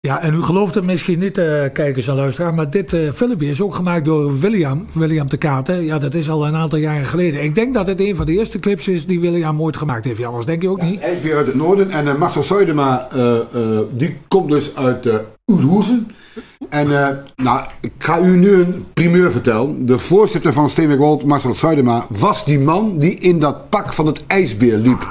Ja, en u gelooft het misschien niet, eh, kijkers en luisteraars, maar dit eh, filmpje is ook gemaakt door William, William de Katen. Ja, dat is al een aantal jaren geleden. Ik denk dat het een van de eerste clips is die William ooit gemaakt heeft. Anders denk je ook niet. Hij is weer uit het noorden en uh, Marcel uh, die komt dus uit uh, Oerhoezen. En nou, ik ga u nu een primeur vertellen. De voorzitter van Steenwijk Marcel Seudema, was die man die in dat pak van het ijsbeer liep.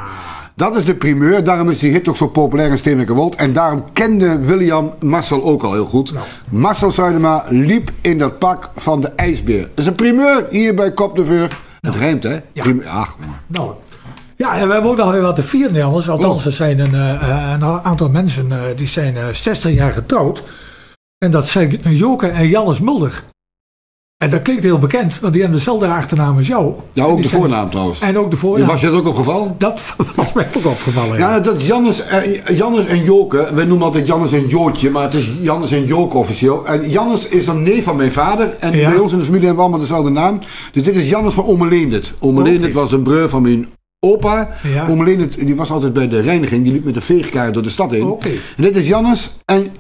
Dat is de primeur, daarom is die hit ook zo populair in Steenwijkerwold. En daarom kende William Marcel ook al heel goed. Nou. Marcel Zuidema liep in dat pak van de ijsbeer. Dat is een primeur hier bij Kop de Veur. Het nou. rijmt, hè? Ja. Ach, nou. Ja, en we hebben ook nog weer wat te vieren, Nederlands. Althans, oh. er zijn een, uh, een aantal mensen uh, die zijn uh, 60 jaar getrouwd. En dat zijn Joke en Jannes Mulder. En dat klinkt heel bekend, want die hebben dezelfde achternaam als jou. Ja, ook de voornaam trouwens. En ook de voornaam. Was je dat ook opgevallen? Dat was mij ook opgevallen. Ja, ja dat Jannes, eh, Jannes en Joke. We noemen altijd Jannes en Jootje, maar het is Jannes en Joke officieel. En Jannes is een neef van mijn vader. En bij ons in de familie hebben we allemaal dezelfde naam. Dus dit is Jannes van Omeleendert. Omeleendert was een breur van mijn opa. Ja. die was altijd bij de reiniging. Die liep met de veegkaart door de stad heen. Okay. En dit is Jannes. En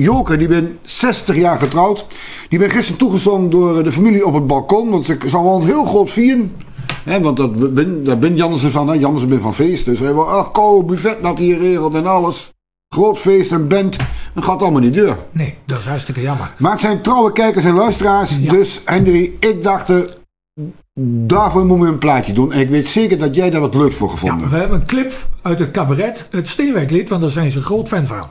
Joke, die ben 60 jaar getrouwd. Die ben gisteren toegezongen door de familie op het balkon. Want ze zal wel een heel groot vieren. Want dat ben, daar ben Jansen van. Hè. Jansen ben van feest. Dus hij wil, ach, kou, buffet dat hier regelt en alles. Groot feest en band. Dat gaat allemaal niet deur. Nee, dat is hartstikke jammer. Maar het zijn trouwe kijkers en luisteraars. Dus Henry, ik dacht, eh, daarvoor moeten we een plaatje doen. En ik weet zeker dat jij daar wat leuks voor gevonden hebt. Ja, we hebben een clip uit het cabaret, het Steenwijklied, want daar zijn ze groot fan van.